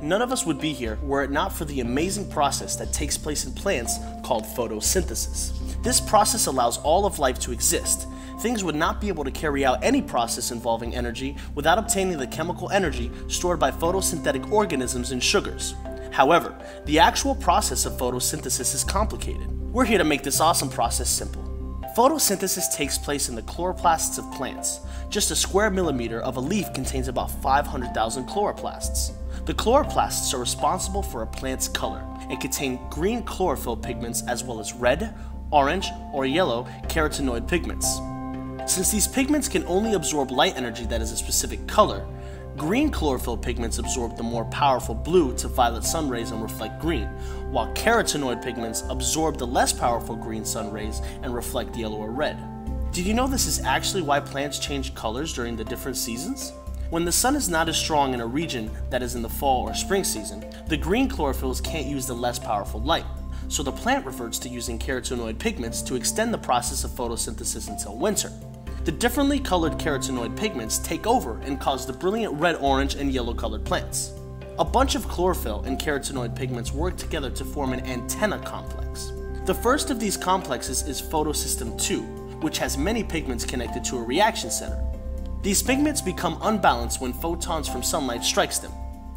None of us would be here were it not for the amazing process that takes place in plants called photosynthesis. This process allows all of life to exist. Things would not be able to carry out any process involving energy without obtaining the chemical energy stored by photosynthetic organisms in sugars. However, the actual process of photosynthesis is complicated. We're here to make this awesome process simple. Photosynthesis takes place in the chloroplasts of plants. Just a square millimeter of a leaf contains about 500,000 chloroplasts. The chloroplasts are responsible for a plant's color and contain green chlorophyll pigments as well as red, orange, or yellow carotenoid pigments. Since these pigments can only absorb light energy that is a specific color, Green chlorophyll pigments absorb the more powerful blue to violet sun rays and reflect green, while carotenoid pigments absorb the less powerful green sun rays and reflect yellow or red. Did you know this is actually why plants change colors during the different seasons? When the sun is not as strong in a region that is in the fall or spring season, the green chlorophylls can't use the less powerful light, so the plant reverts to using carotenoid pigments to extend the process of photosynthesis until winter. The differently colored carotenoid pigments take over and cause the brilliant red, orange, and yellow colored plants. A bunch of chlorophyll and carotenoid pigments work together to form an antenna complex. The first of these complexes is photosystem 2, which has many pigments connected to a reaction center. These pigments become unbalanced when photons from sunlight strikes them.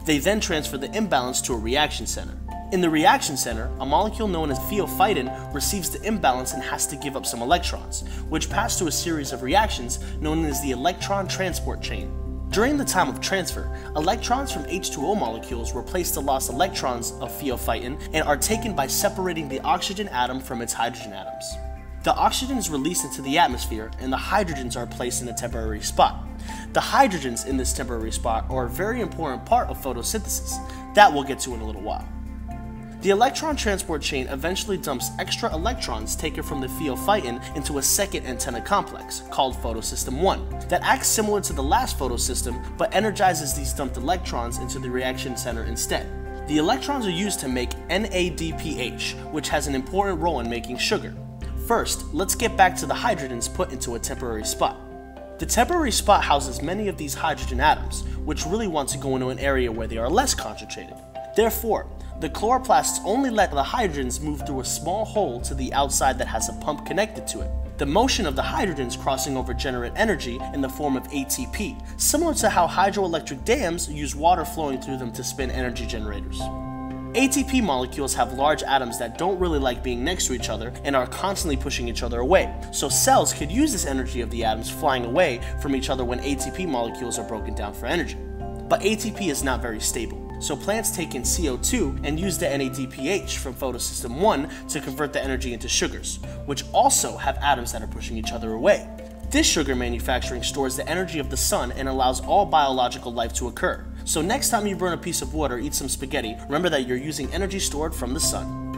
They then transfer the imbalance to a reaction center. In the reaction center, a molecule known as pheophytin receives the imbalance and has to give up some electrons, which pass through a series of reactions known as the electron transport chain. During the time of transfer, electrons from H2O molecules replace the lost electrons of pheophytin and are taken by separating the oxygen atom from its hydrogen atoms. The oxygen is released into the atmosphere and the hydrogens are placed in a temporary spot. The hydrogens in this temporary spot are a very important part of photosynthesis. That we'll get to in a little while. The electron transport chain eventually dumps extra electrons taken from the pheophytin into a second antenna complex, called photosystem 1, that acts similar to the last photosystem but energizes these dumped electrons into the reaction center instead. The electrons are used to make NADPH, which has an important role in making sugar. First, let's get back to the hydrogens put into a temporary spot. The temporary spot houses many of these hydrogen atoms, which really want to go into an area where they are less concentrated. Therefore, the chloroplasts only let the hydrogens move through a small hole to the outside that has a pump connected to it. The motion of the hydrogens crossing over generate energy in the form of ATP, similar to how hydroelectric dams use water flowing through them to spin energy generators. ATP molecules have large atoms that don't really like being next to each other and are constantly pushing each other away, so cells could use this energy of the atoms flying away from each other when ATP molecules are broken down for energy. But ATP is not very stable. So plants take in CO2 and use the NADPH from photosystem 1 to convert the energy into sugars, which also have atoms that are pushing each other away. This sugar manufacturing stores the energy of the sun and allows all biological life to occur. So next time you burn a piece of wood or eat some spaghetti, remember that you're using energy stored from the sun.